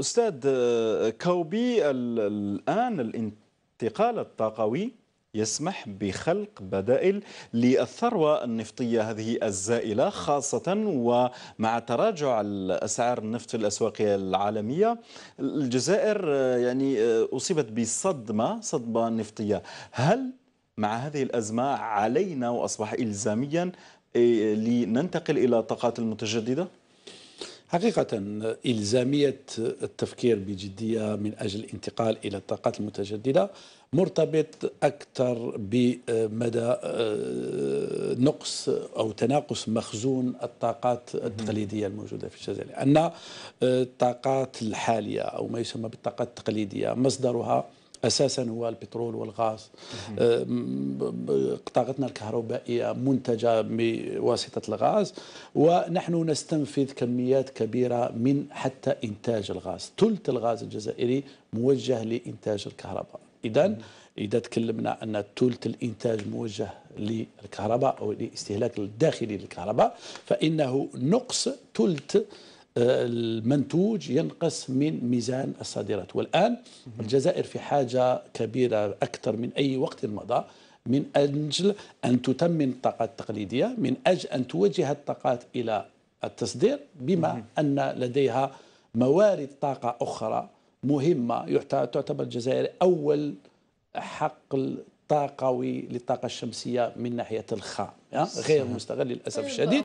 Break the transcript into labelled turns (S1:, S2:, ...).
S1: أستاذ كوبي الآن الانتقال الطاقوي يسمح بخلق بدائل للثروة النفطية هذه الزائلة خاصة ومع تراجع الأسعار النفط في الأسواق العالمية الجزائر يعني أصيبت بصدمة صدمة نفطية هل مع هذه الأزمة علينا وأصبح إلزاميا لننتقل إلى الطاقات المتجددة؟
S2: حقيقة إلزامية التفكير بجدية من أجل الانتقال إلى الطاقات المتجددة مرتبط أكثر بمدى آه، نقص أو تناقص مخزون الطاقات التقليدية الموجودة في الجزائر. لأن آه، الطاقات الحالية أو ما يسمى بالطاقات التقليدية مصدرها أساسا هو البترول والغاز. آه، طاقتنا الكهربائية منتجة بواسطة الغاز ونحن نستنفذ كميات كبيرة من حتى إنتاج الغاز. ثلث الغاز الجزائري موجه لإنتاج الكهرباء. اذا إذا تكلمنا أن ثلث الإنتاج موجه للكهرباء أو الاستهلاك الداخلي للكهرباء فإنه نقص ثلث المنتوج ينقص من ميزان الصادرات. والآن الجزائر في حاجة كبيرة أكثر من أي وقت مضى من أجل أن تتمن الطاقات التقليدية من أجل أن توجه الطاقات إلى التصدير بما أن لديها موارد طاقة أخرى مهمة تعتبر الجزائر أول حقل طاقوي للطاقة الشمسية من ناحية الخام غير مستغل للأسف الشديد.